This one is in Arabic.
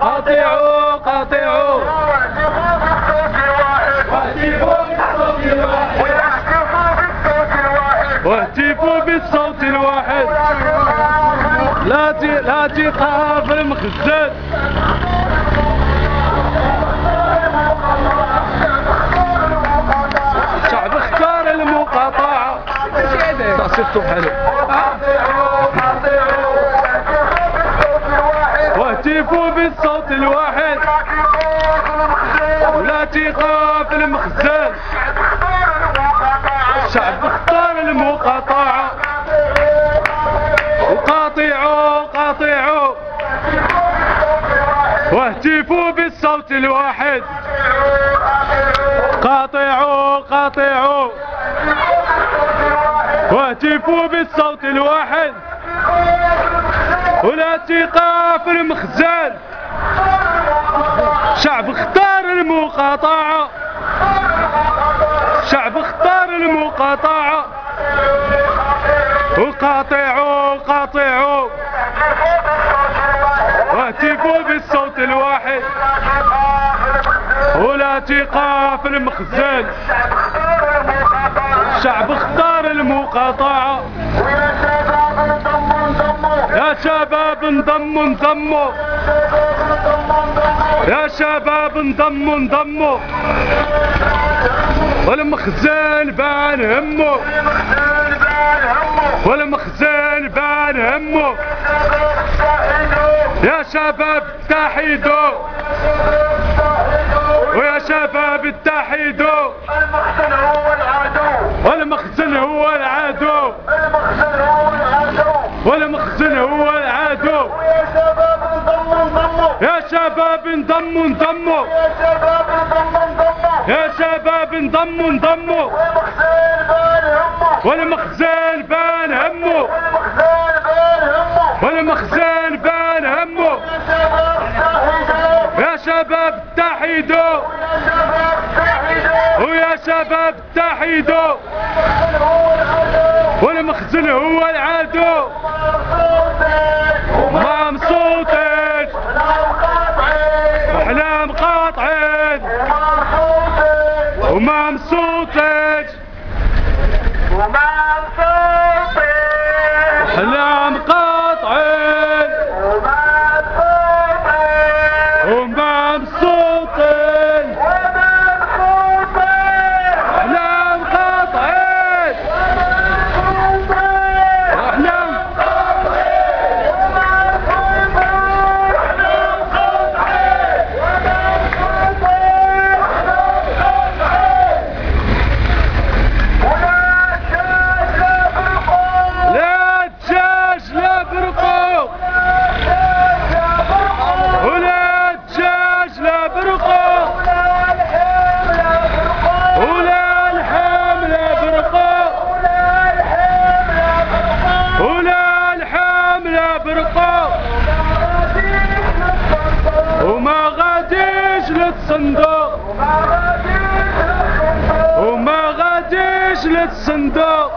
قاطعوا قاطعوا واهتفوا بالصوت الواحد لا ت... لا تقاف المخزن الشعب اختار المقاطعة صرتوا بحالو بالصوت الواحد. ولا تقاف المخزن. الشعب اختار المقاطعة. وقاطعوا قاطعوا. واهتفوا بالصوت الواحد. قاطعوا قاطعوا. واهتفوا بالصوت الواحد. ولا تقاف المخزن. المقاطعة. شعب اختار المقاطعة. وقاطعوا قاطعوا واهتفوا بالصوت الواحد. ولا تقاف المخزن. الشعب اختار المقاطعة. يا شباب انضموا انضموا. يا شباب انضموا انضموا. والمخزن بان همه. والمخزن بان همه. يا شباب اتحدوا. ويا شباب اتحدوا. والمخزن هو العدو. والمخزن هو يا شباب انضموا انضموا. يا شباب انضموا انضموا. والمخزن بان همه. والمخزن بان همه. يا شباب اتحدوا. ويا شباب اتحدوا. والمخزن هو العدو. وما مصوتش احنا مقاطعين فرقة. وما غاديش للصندوق. وما غاديش للصندوق.